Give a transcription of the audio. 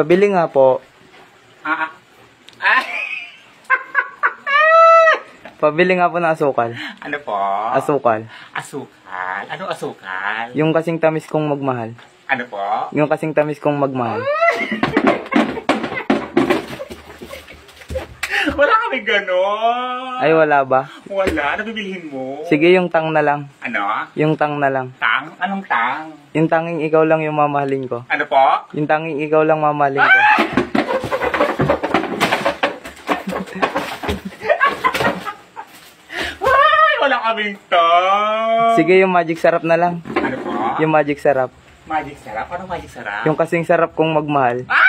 Pabili nga po. Ah, ah. Pabili nga po ng asukal. ano po? Asukal. Asukal. Ano asukal? Yung kasing tamis kong magmahal. Ano po? Yung kasing tamis kong magmahal. Wala kami ganon. Ay, wala ba? Wala. Ano bibilihin mo? Sige, yung tang na lang. Ano? Yung tang na lang. Tang? Anong tang? Yung tanging ikaw lang yung mamahalin ko. Ano po? Yung tanging ikaw lang mamahalin ko. Ay, wala kaming tang. Sige, yung magic sarap na lang. Ano po? Yung magic sarap. Magic sarap? Ano magic sarap? Yung kasing sarap kong magmahal. Ah!